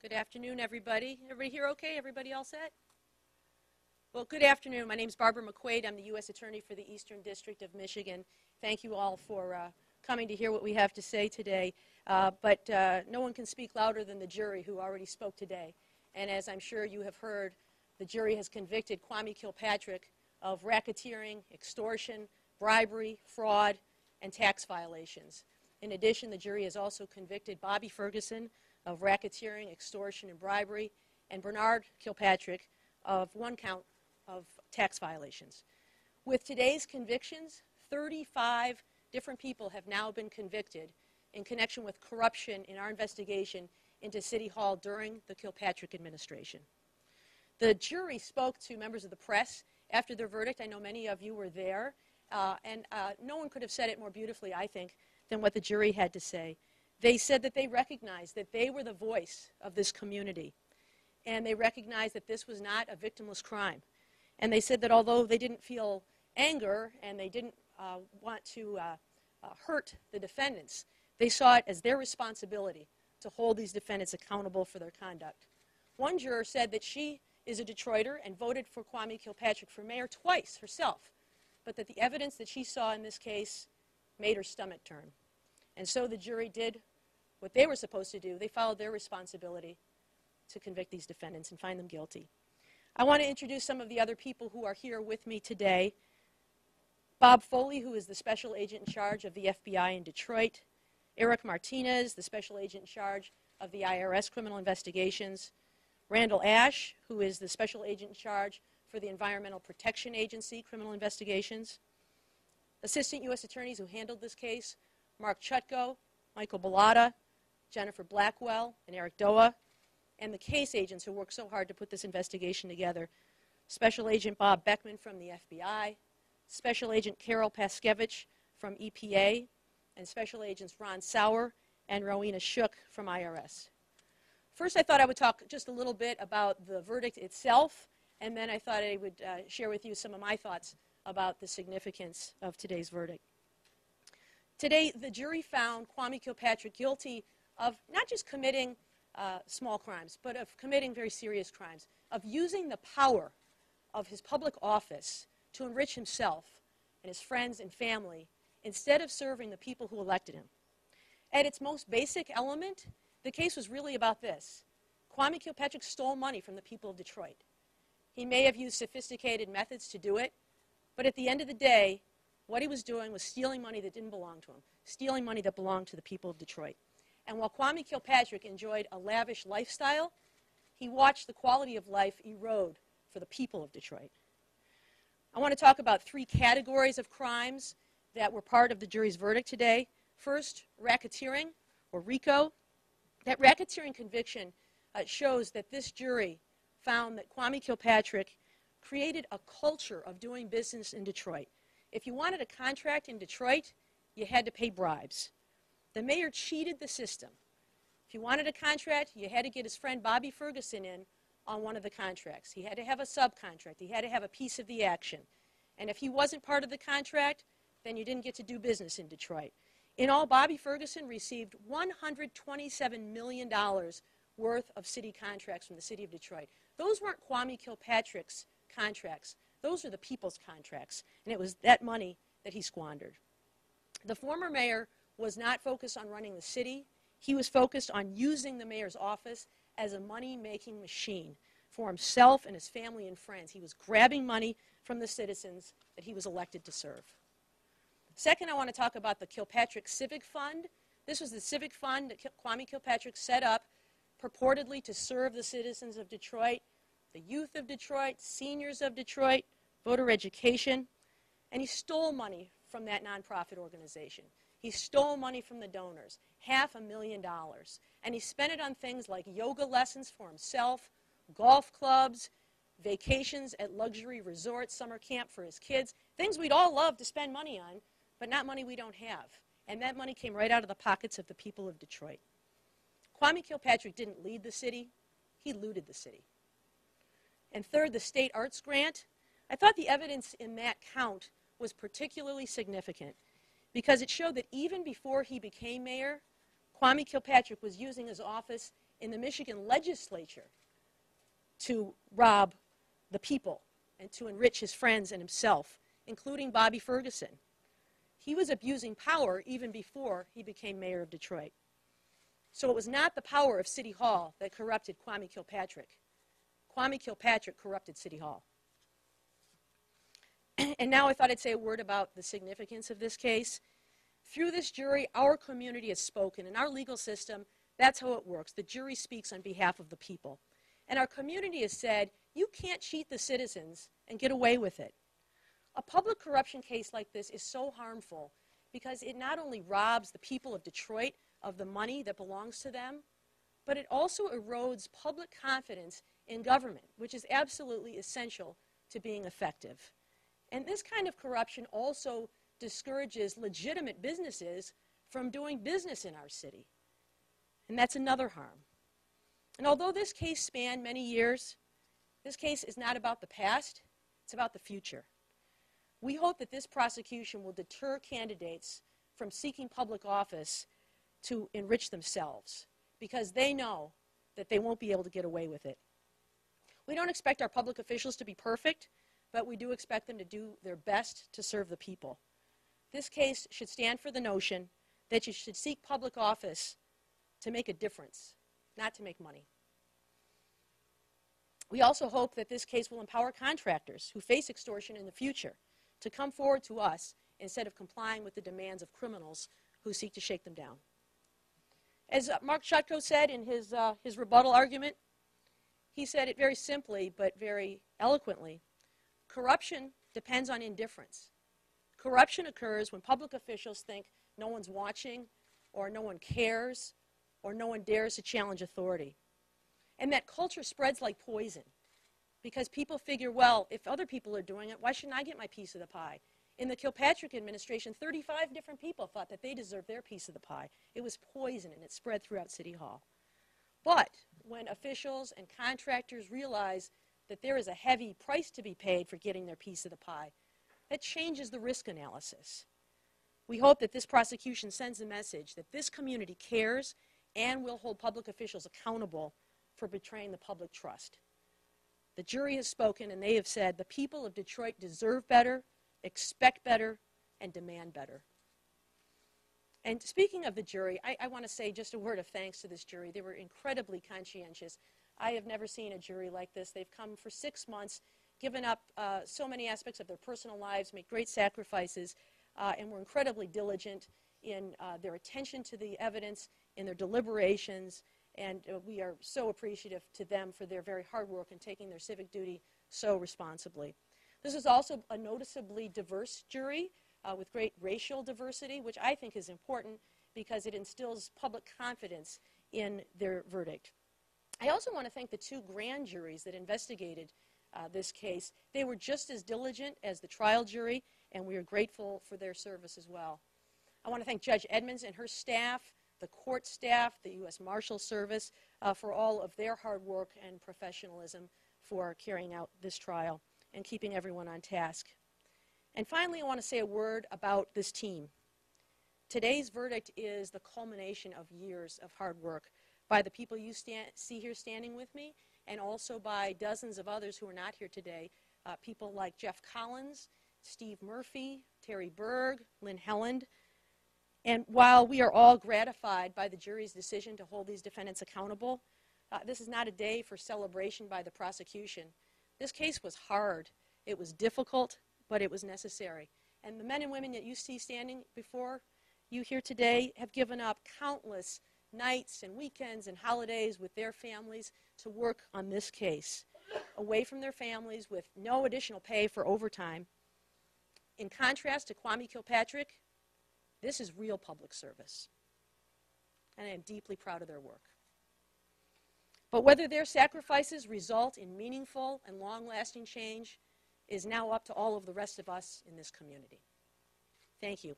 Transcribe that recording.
Good afternoon, everybody. Everybody here okay? Everybody all set? Well, good afternoon. My name is Barbara McQuade. I'm the U.S. Attorney for the Eastern District of Michigan. Thank you all for uh, coming to hear what we have to say today. Uh, but uh, no one can speak louder than the jury who already spoke today. And as I'm sure you have heard, the jury has convicted Kwame Kilpatrick of racketeering, extortion, bribery, fraud, and tax violations. In addition, the jury has also convicted Bobby Ferguson of racketeering, extortion, and bribery, and Bernard Kilpatrick of one count of tax violations. With today's convictions, 35 different people have now been convicted in connection with corruption in our investigation into City Hall during the Kilpatrick administration. The jury spoke to members of the press after their verdict. I know many of you were there, uh, and uh, no one could have said it more beautifully, I think, than what the jury had to say. They said that they recognized that they were the voice of this community, and they recognized that this was not a victimless crime. And they said that although they didn't feel anger and they didn't uh, want to uh, uh, hurt the defendants, they saw it as their responsibility to hold these defendants accountable for their conduct. One juror said that she is a Detroiter and voted for Kwame Kilpatrick for mayor twice herself, but that the evidence that she saw in this case made her stomach turn. And so the jury did what they were supposed to do. They followed their responsibility to convict these defendants and find them guilty. I want to introduce some of the other people who are here with me today. Bob Foley, who is the special agent in charge of the FBI in Detroit. Eric Martinez, the special agent in charge of the IRS criminal investigations. Randall Ash, who is the special agent in charge for the Environmental Protection Agency criminal investigations. Assistant U.S. attorneys who handled this case, Mark Chutko, Michael Bullotta, Jennifer Blackwell, and Eric Doeh, and the case agents who worked so hard to put this investigation together. Special Agent Bob Beckman from the FBI, Special Agent Carol Paskevich from EPA, and Special Agents Ron Sauer and Rowena Shook from IRS. First, I thought I would talk just a little bit about the verdict itself, and then I thought I would uh, share with you some of my thoughts about the significance of today's verdict. Today, the jury found Kwame Kilpatrick guilty of not just committing uh, small crimes, but of committing very serious crimes, of using the power of his public office to enrich himself and his friends and family instead of serving the people who elected him. At its most basic element, the case was really about this. Kwame Kilpatrick stole money from the people of Detroit. He may have used sophisticated methods to do it, but at the end of the day, what he was doing was stealing money that didn't belong to him, stealing money that belonged to the people of Detroit. And while Kwame Kilpatrick enjoyed a lavish lifestyle, he watched the quality of life erode for the people of Detroit. I want to talk about three categories of crimes that were part of the jury's verdict today. First, racketeering, or RICO. That racketeering conviction uh, shows that this jury found that Kwame Kilpatrick created a culture of doing business in Detroit. If you wanted a contract in Detroit, you had to pay bribes. The mayor cheated the system. If you wanted a contract, you had to get his friend Bobby Ferguson in on one of the contracts. He had to have a subcontract. He had to have a piece of the action. And if he wasn't part of the contract, then you didn't get to do business in Detroit. In all, Bobby Ferguson received $127 million worth of city contracts from the city of Detroit. Those weren't Kwame Kilpatrick's contracts. Those are the people's contracts, and it was that money that he squandered. The former mayor was not focused on running the city. He was focused on using the mayor's office as a money-making machine for himself and his family and friends. He was grabbing money from the citizens that he was elected to serve. Second, I want to talk about the Kilpatrick Civic Fund. This was the civic fund that Kwame Kilpatrick set up purportedly to serve the citizens of Detroit the youth of Detroit, seniors of Detroit, voter education, and he stole money from that nonprofit organization. He stole money from the donors, half a million dollars. And he spent it on things like yoga lessons for himself, golf clubs, vacations at luxury resorts, summer camp for his kids, things we'd all love to spend money on, but not money we don't have. And that money came right out of the pockets of the people of Detroit. Kwame Kilpatrick didn't lead the city, he looted the city. And third, the state arts grant. I thought the evidence in that count was particularly significant because it showed that even before he became mayor, Kwame Kilpatrick was using his office in the Michigan legislature to rob the people and to enrich his friends and himself, including Bobby Ferguson. He was abusing power even before he became mayor of Detroit. So it was not the power of City Hall that corrupted Kwame Kilpatrick. Kwame Kilpatrick corrupted City Hall. and now I thought I'd say a word about the significance of this case. Through this jury, our community has spoken. In our legal system, that's how it works. The jury speaks on behalf of the people. And our community has said, you can't cheat the citizens and get away with it. A public corruption case like this is so harmful because it not only robs the people of Detroit of the money that belongs to them, but it also erodes public confidence in government, which is absolutely essential to being effective. And this kind of corruption also discourages legitimate businesses from doing business in our city. And that's another harm. And although this case spanned many years, this case is not about the past, it's about the future. We hope that this prosecution will deter candidates from seeking public office to enrich themselves because they know that they won't be able to get away with it. We don't expect our public officials to be perfect, but we do expect them to do their best to serve the people. This case should stand for the notion that you should seek public office to make a difference, not to make money. We also hope that this case will empower contractors who face extortion in the future to come forward to us instead of complying with the demands of criminals who seek to shake them down. As Mark Chutko said in his, uh, his rebuttal argument, he said it very simply but very eloquently. Corruption depends on indifference. Corruption occurs when public officials think no one's watching or no one cares or no one dares to challenge authority. And that culture spreads like poison because people figure, well, if other people are doing it, why shouldn't I get my piece of the pie? In the Kilpatrick administration, 35 different people thought that they deserved their piece of the pie. It was poison and it spread throughout City Hall. But when officials and contractors realize that there is a heavy price to be paid for getting their piece of the pie, that changes the risk analysis. We hope that this prosecution sends a message that this community cares and will hold public officials accountable for betraying the public trust. The jury has spoken and they have said the people of Detroit deserve better, expect better, and demand better. And speaking of the jury, I, I want to say just a word of thanks to this jury. They were incredibly conscientious. I have never seen a jury like this. They've come for six months, given up uh, so many aspects of their personal lives, made great sacrifices, uh, and were incredibly diligent in uh, their attention to the evidence, in their deliberations, and uh, we are so appreciative to them for their very hard work and taking their civic duty so responsibly. This is also a noticeably diverse jury uh, with great racial diversity, which I think is important because it instills public confidence in their verdict. I also want to thank the two grand juries that investigated uh, this case. They were just as diligent as the trial jury, and we are grateful for their service as well. I want to thank Judge Edmunds and her staff the court staff, the U.S. Marshal Service, uh, for all of their hard work and professionalism for carrying out this trial and keeping everyone on task. And finally, I want to say a word about this team. Today's verdict is the culmination of years of hard work by the people you stand, see here standing with me and also by dozens of others who are not here today, uh, people like Jeff Collins, Steve Murphy, Terry Berg, Lynn Helland, and while we are all gratified by the jury's decision to hold these defendants accountable, uh, this is not a day for celebration by the prosecution. This case was hard. It was difficult, but it was necessary. And the men and women that you see standing before you here today have given up countless nights and weekends and holidays with their families to work on this case, away from their families with no additional pay for overtime. In contrast to Kwame Kilpatrick, this is real public service. And I am deeply proud of their work. But whether their sacrifices result in meaningful and long lasting change is now up to all of the rest of us in this community. Thank you.